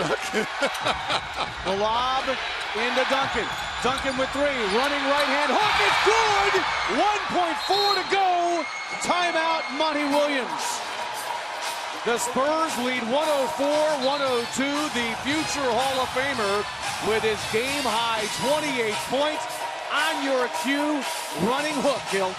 The lob into Duncan. Duncan with three, running right hand hook. It's good. 1.4 to go. Timeout, Monty Williams. The Spurs lead 104-102. The future Hall of Famer with his game high 28 points on your cue, running hook, kill.